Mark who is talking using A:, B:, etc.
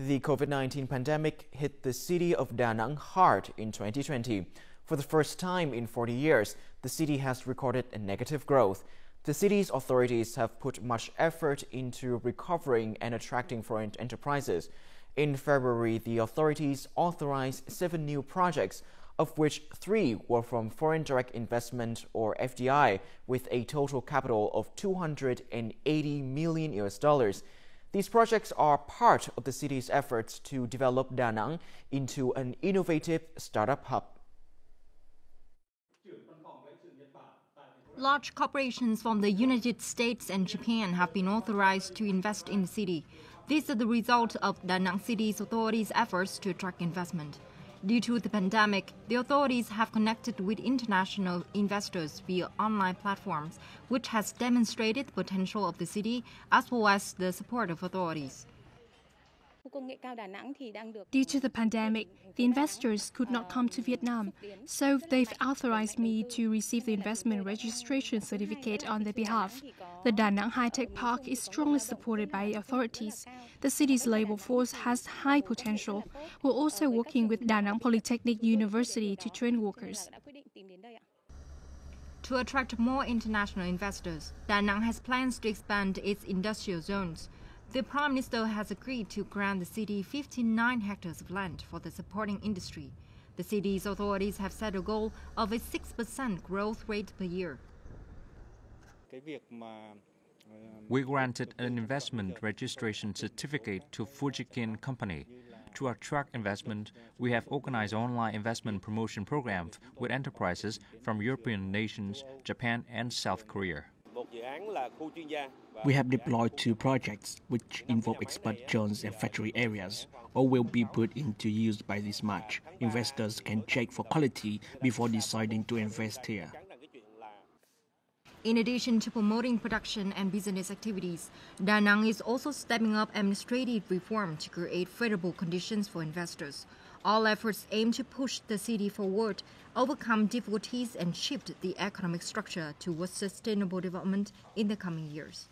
A: The COVID 19 pandemic hit the city of Da Nang hard in 2020. For the first time in 40 years, the city has recorded a negative growth. The city's authorities have put much effort into recovering and attracting foreign enterprises. In February, the authorities authorized seven new projects, of which three were from foreign direct investment or FDI, with a total capital of 280 million US dollars. These projects are part of the city's efforts to develop Da Nang into an innovative startup hub.
B: Large corporations from the United States and Japan have been authorized to invest in the city. These are the result of Da Nang City's authorities' efforts to attract investment. Due to the pandemic, the authorities have connected with international investors via online platforms, which has demonstrated the potential of the city as well as the support of authorities.
C: Due to the pandemic, the investors could not come to Vietnam, so they've authorized me to receive the investment registration certificate on their behalf. The Da Nang High Tech Park is strongly supported by authorities. The city's labor force has high potential. We're also working with Da Nang Polytechnic University to train workers.
B: To attract more international investors, Da Nang has plans to expand its industrial zones. The Prime Minister has agreed to grant the city 59 hectares of land for the supporting industry. The city's authorities have set a goal of a 6% growth rate per year.
D: We granted an investment registration certificate to Fujikin Company. To attract investment, we have organized online investment promotion programs with enterprises from European nations, Japan, and South Korea.
E: We have deployed two projects which involve expert zones and factory areas. All will be put into use by this March. Investors can check for quality before deciding to invest here.
B: In addition to promoting production and business activities, Da Nang is also stepping up administrative reform to create favorable conditions for investors. All efforts aim to push the city forward, overcome difficulties, and shift the economic structure towards sustainable development in the coming years.